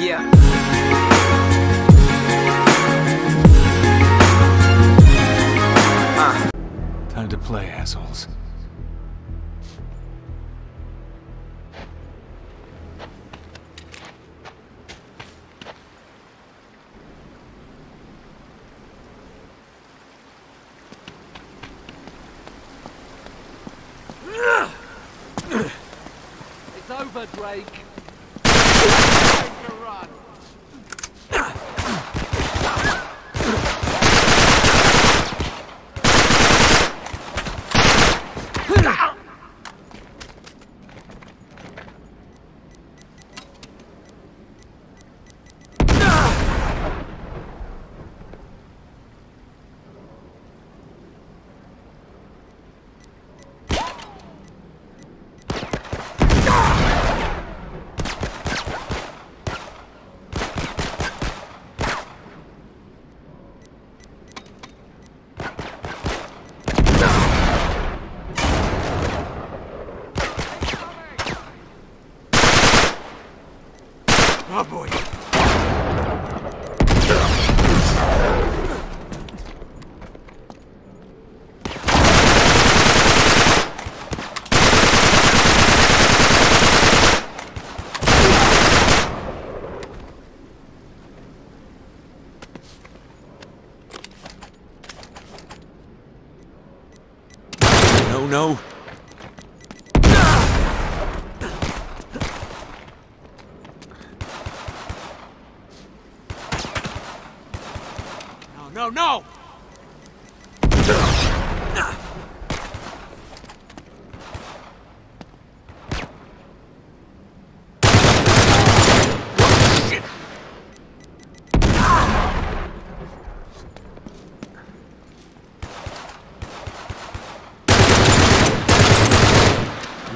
Yeah. Time to play, assholes.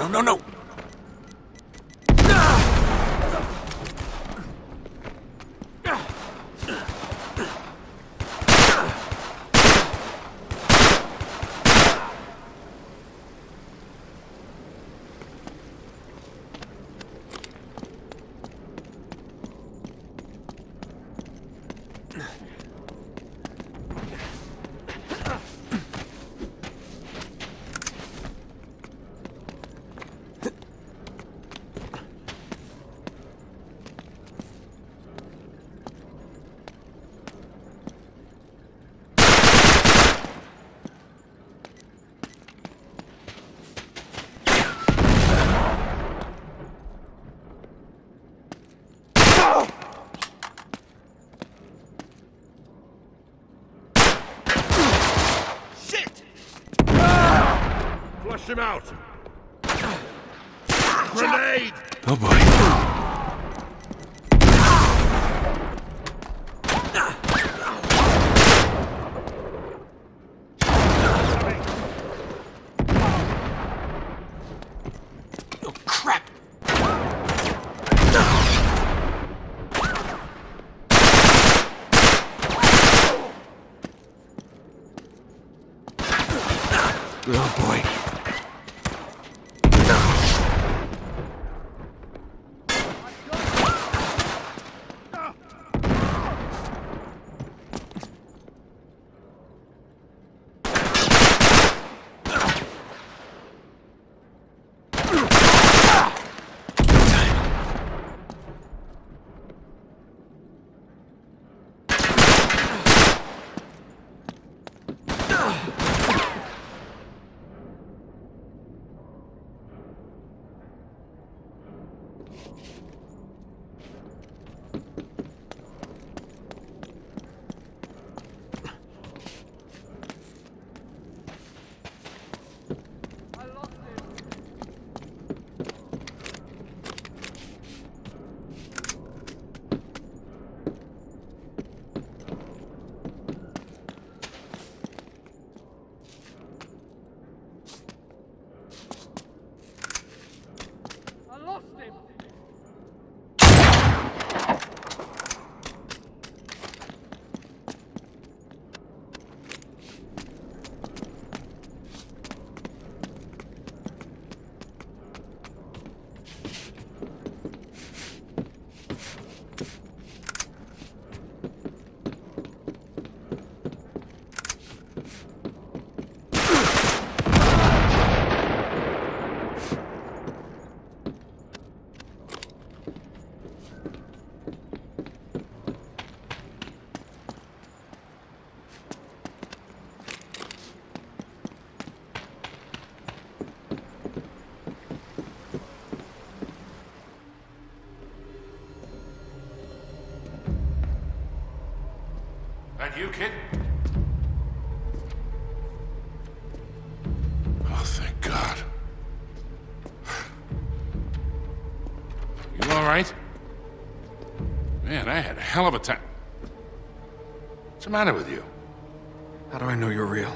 No, no, no! Him out! Grenade! Oh boy. You, kid? Oh, thank God. You all right? Man, I had a hell of a time. What's the matter with you? How do I know you're real?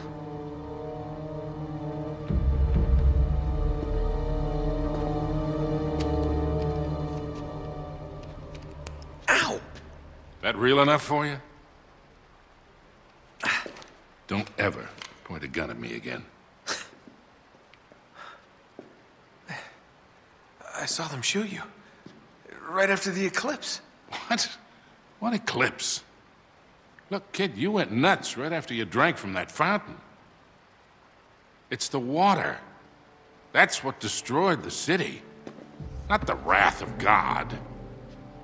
Ow! That real enough for you? Don't ever point a gun at me again. I saw them shoot you. Right after the eclipse. What? What eclipse? Look, kid, you went nuts right after you drank from that fountain. It's the water. That's what destroyed the city. Not the wrath of God.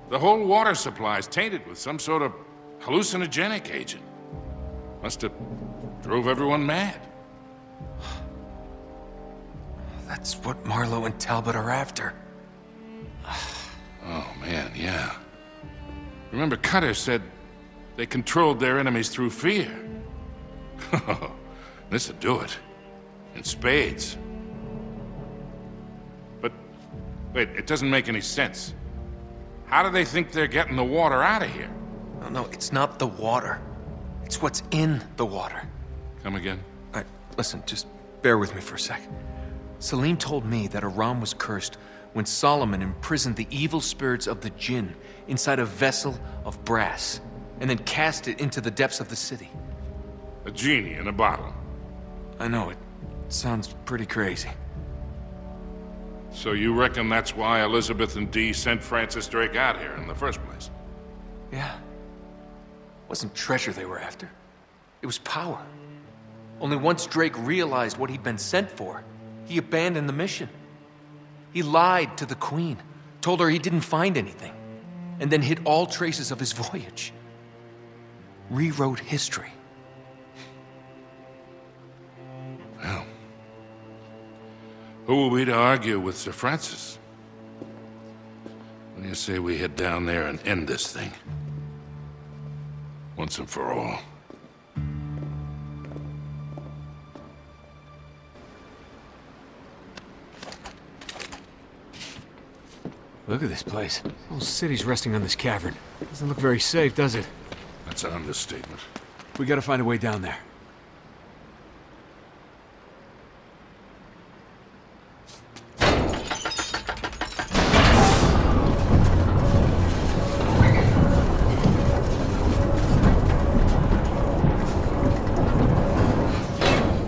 The whole water supply is tainted with some sort of hallucinogenic agent. Must have drove everyone mad. That's what Marlowe and Talbot are after. Oh, man, yeah. Remember, Cutter said they controlled their enemies through fear. This'll do it. In spades. But, wait, it doesn't make any sense. How do they think they're getting the water out of here? No, no, it's not the water. It's what's in the water. Come again? Right, listen, just bear with me for a sec. Salim told me that Iram was cursed when Solomon imprisoned the evil spirits of the jinn inside a vessel of brass and then cast it into the depths of the city. A genie in a bottle. I know, it sounds pretty crazy. So you reckon that's why Elizabeth and Dee sent Francis Drake out here in the first place? Yeah. It wasn't treasure they were after. It was power. Only once Drake realized what he'd been sent for, he abandoned the mission. He lied to the Queen, told her he didn't find anything, and then hid all traces of his voyage. Rewrote history. Well, who are we to argue with Sir Francis? Do you say we head down there and end this thing? Once and for all. Look at this place. The whole city's resting on this cavern. Doesn't look very safe, does it? That's an understatement. We gotta find a way down there.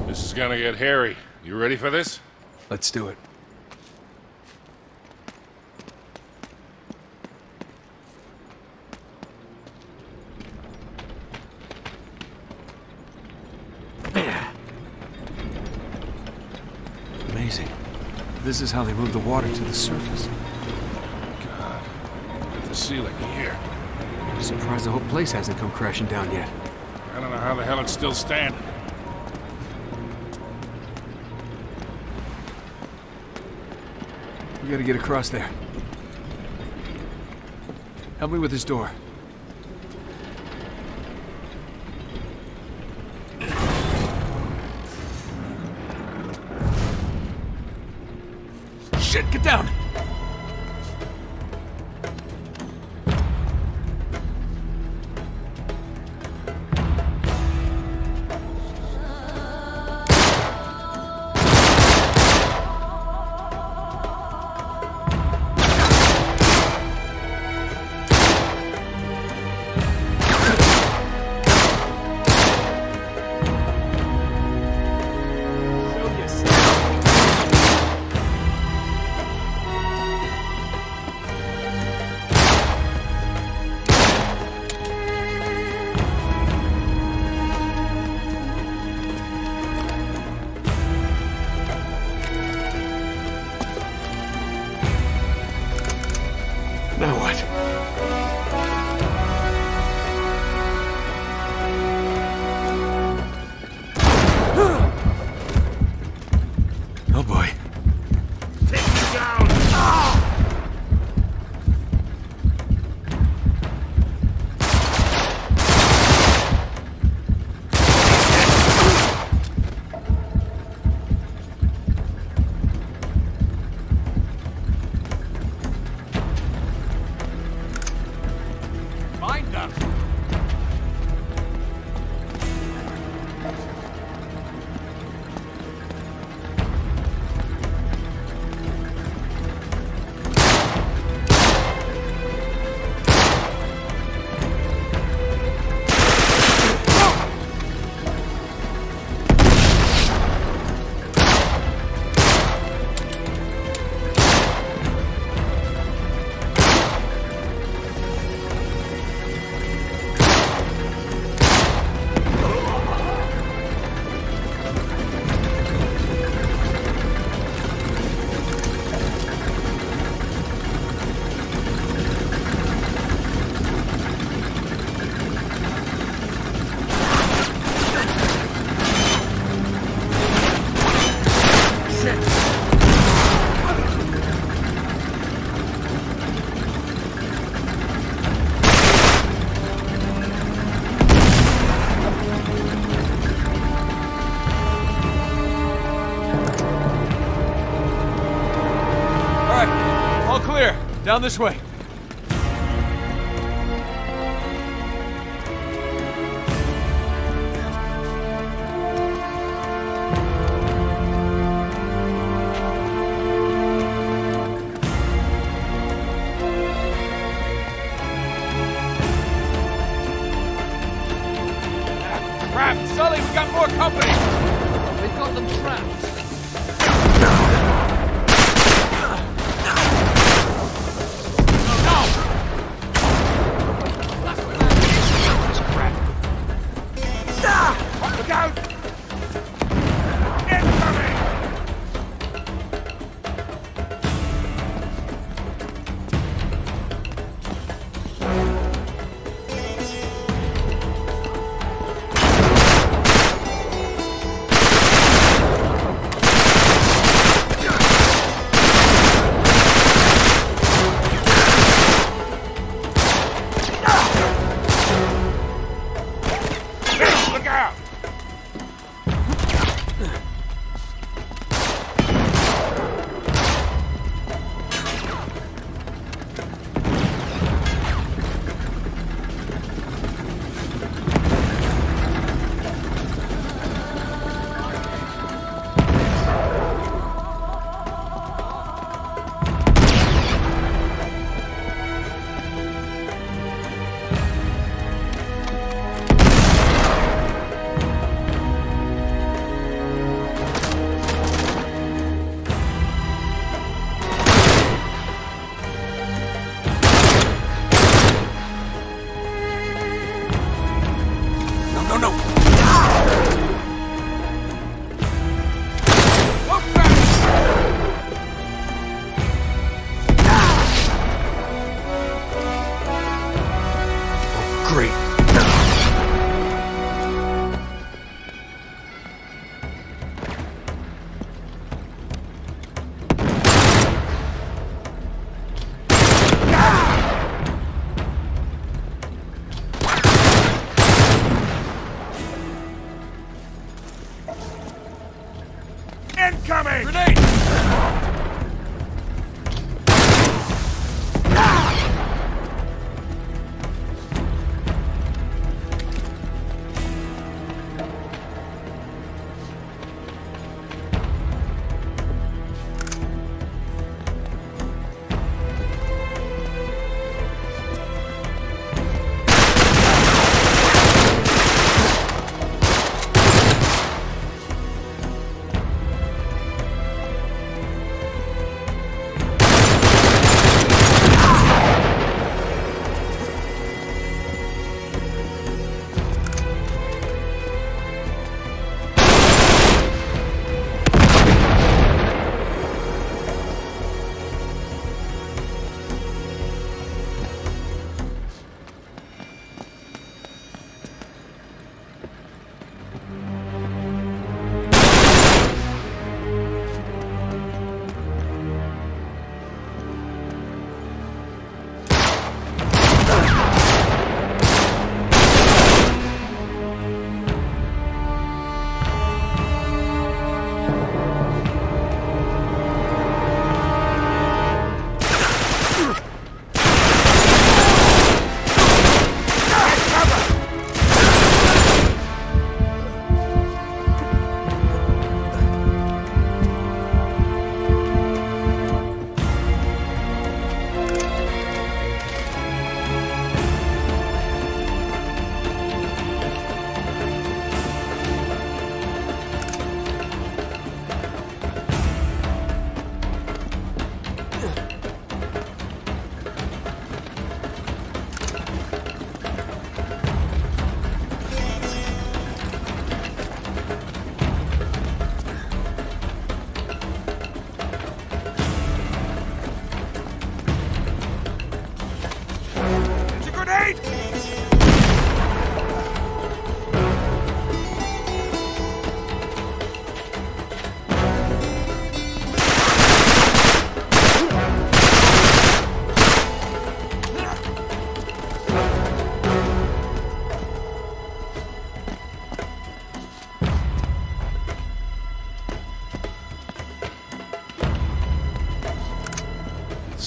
This is gonna get hairy. You ready for this? Let's do it. This is how they move the water to the surface. God. Look at the ceiling here. I'm surprised the whole place hasn't come crashing down yet. I don't know how the hell it's still standing. We gotta get across there. Help me with this door. Down this way.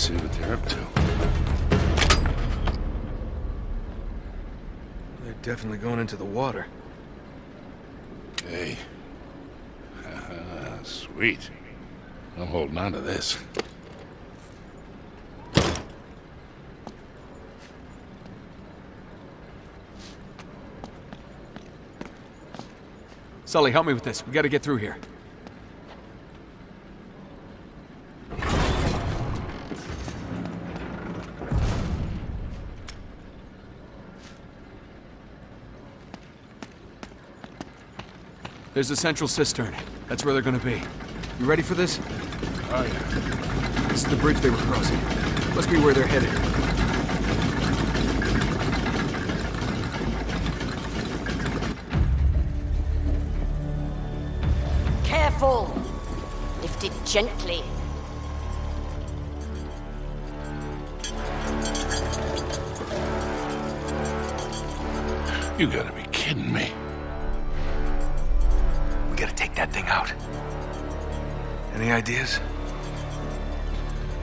see what they're up to. They're definitely going into the water. Hey. Sweet. I'm holding on to this. Sully, help me with this. We gotta get through here. There's the central cistern. That's where they're gonna be. You ready for this? Oh, yeah. This is the bridge they were crossing. Must be where they're headed. Careful! Lift it gently. You gotta be kidding me. Take that thing out. Any ideas?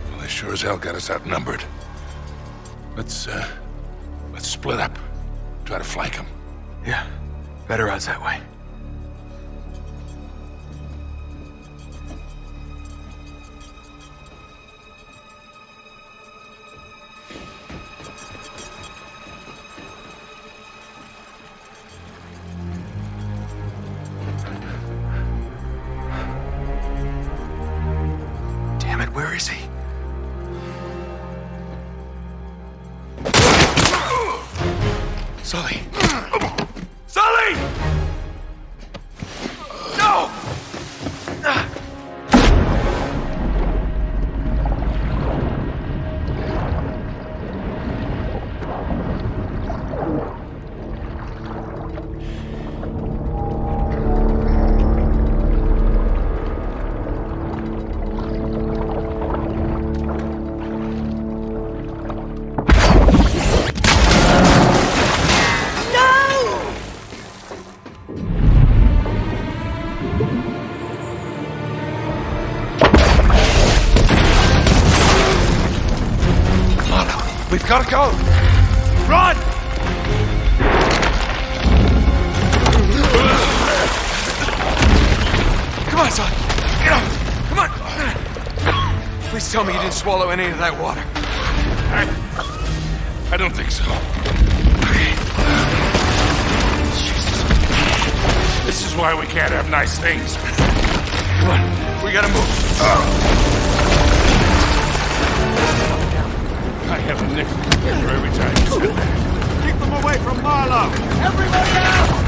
Well, they sure as hell got us outnumbered. Let's, uh, let's split up. Try to flank them. Yeah. Better odds that way. We've swallow any of that water. I, I don't think so. This is why we can't have nice things. Come on. We gotta move. I have a nickel for every time you said that. Keep them away from Marlowe! Everybody out!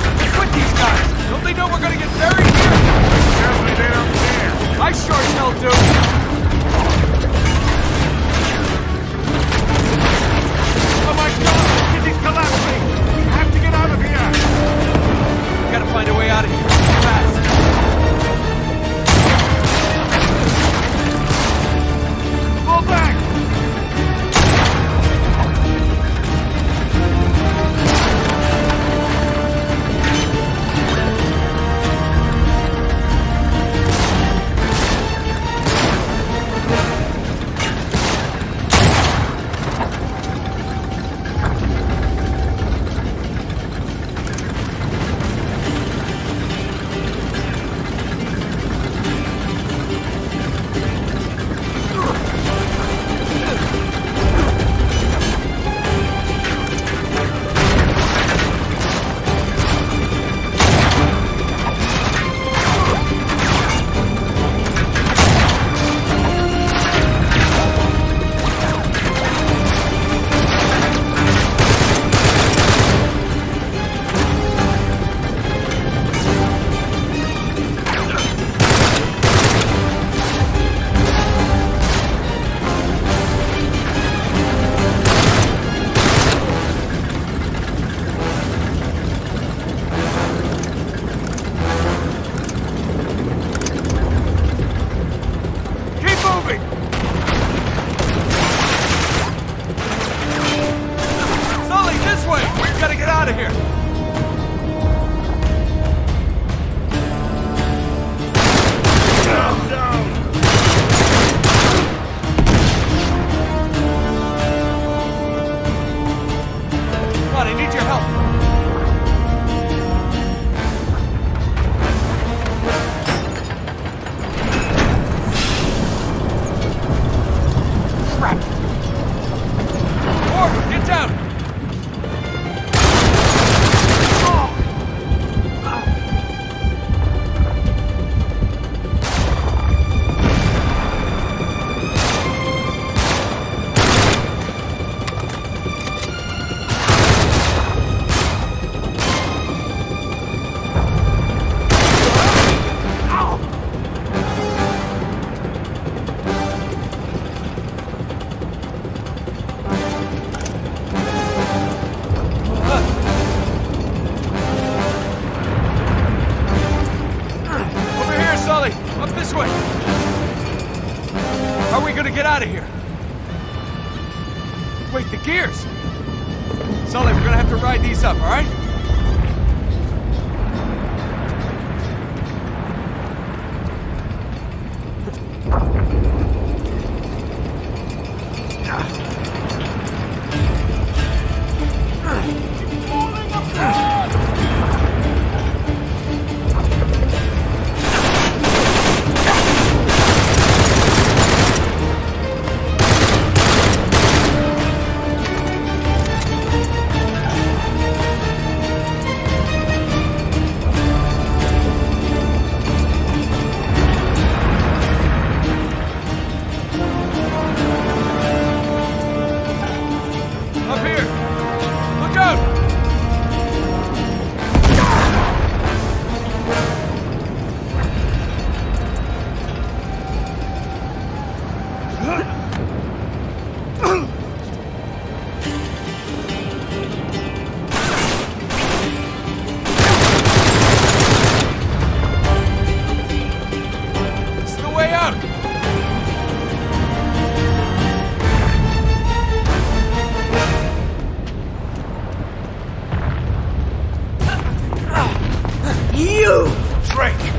break!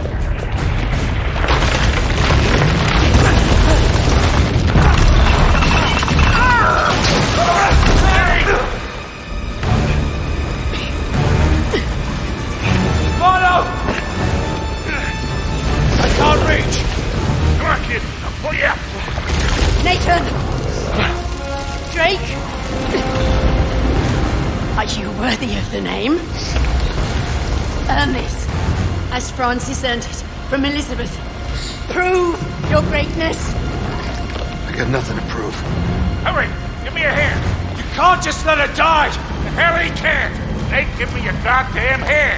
sent it from Elizabeth. Prove your greatness. I got nothing to prove. Hurry, give me a hand. You can't just let her die. Harry can't. They give me your goddamn hand.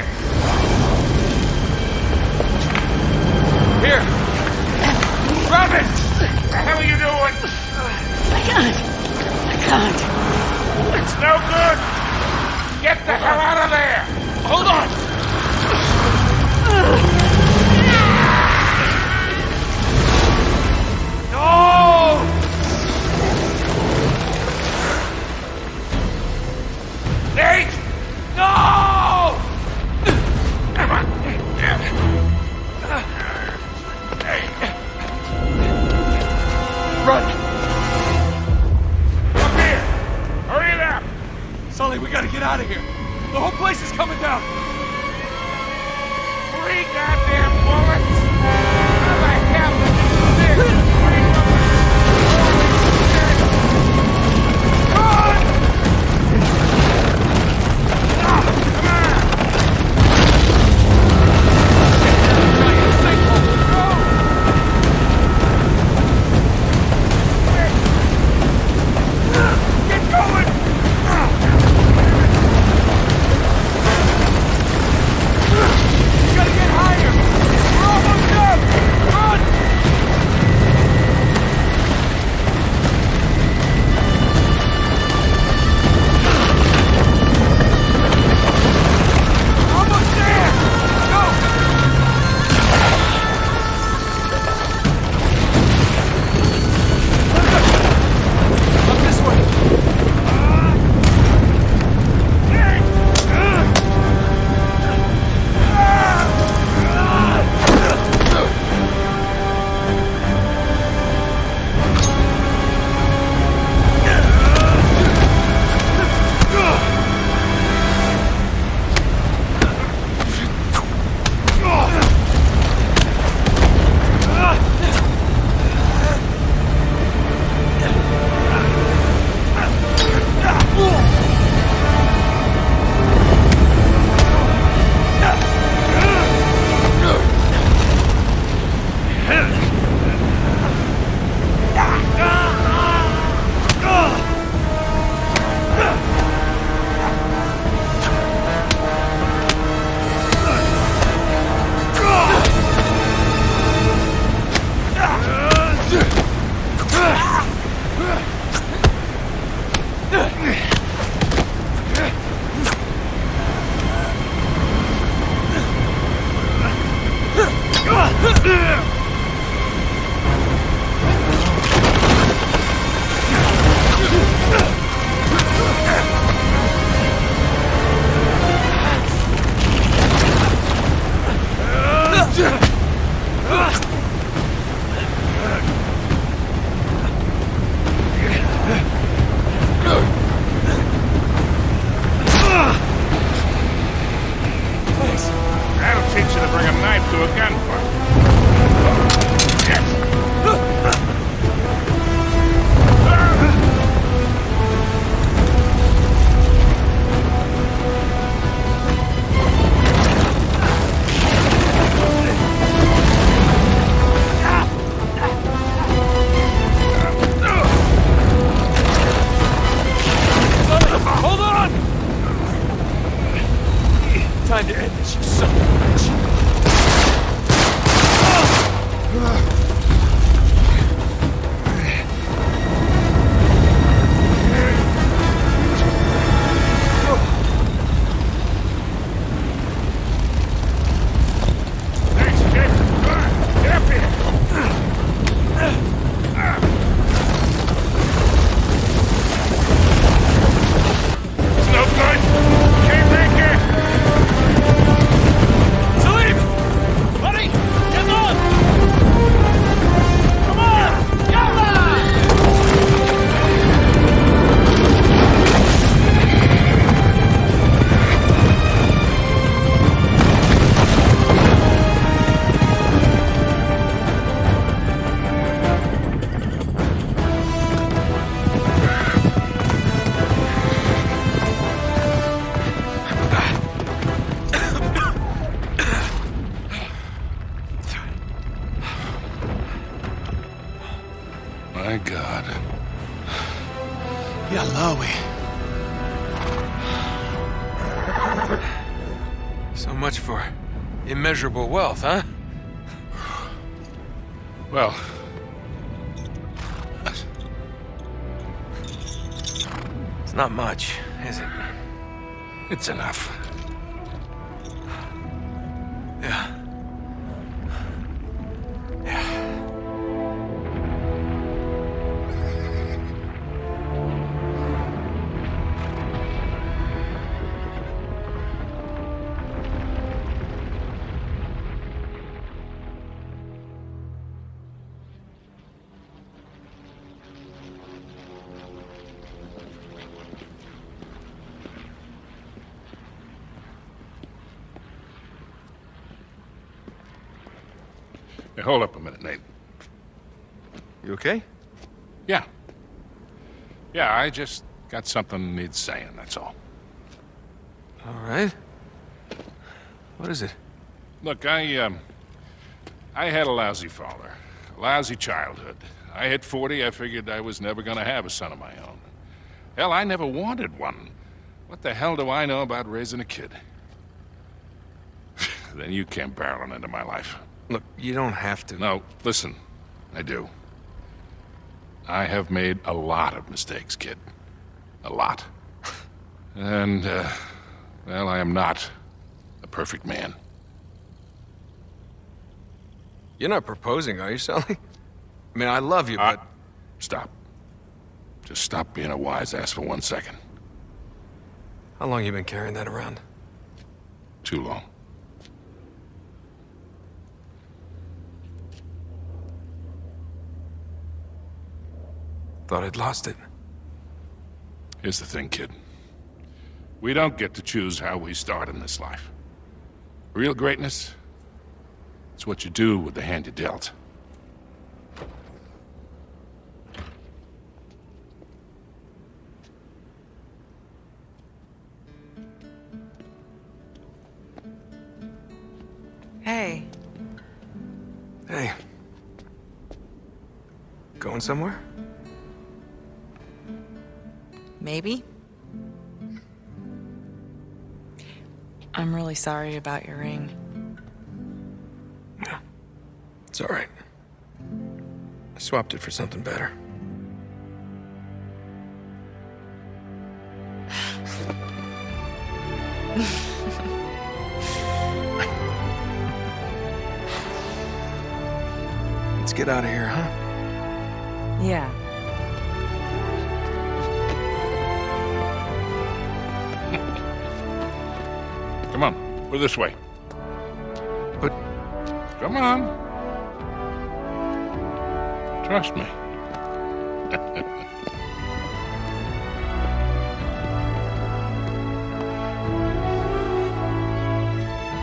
Immeasurable wealth, huh? Well, It's not much, is it? it's enough. Hey, hold up a minute, Nate. You okay? Yeah. Yeah, I just got something needs saying, that's all. All right. What is it? Look, I, um, I had a lousy father, a lousy childhood. I hit 40, I figured I was never gonna have a son of my own. Hell, I never wanted one. What the hell do I know about raising a kid? then you came barreling into my life. Look, you don't have to. No, listen, I do. I have made a lot of mistakes, kid. A lot. And, uh, well, I am not a perfect man. You're not proposing, are you, Sully? I mean, I love you, Uh, but Stop. Just stop being a wise ass for one second. how long you been carrying that around? Too long. Thought I'd lost it. Here's the thing, kid. We don't get to choose how we start in this life. Real greatness, it's what you do with the hand you dealt. Hey, Hey. Going somewhere? Maybe? I'm really sorry about your ring. Yeah, It's all right. I swapped it for something better. Let's get out of here, huh? Yeah. We're this way. But Come on. Trust me.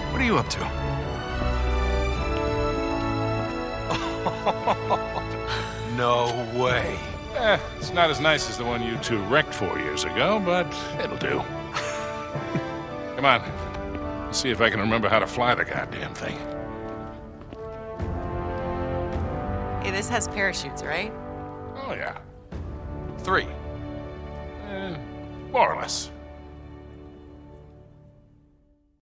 what are you up to? no way. Eh, it's not as nice as the one you two wrecked four years ago, but it'll do. Come on. Let's see if I can remember how to fly the goddamn thing. Hey, this has parachutes, right? Oh, yeah. Three. Eh, more or less.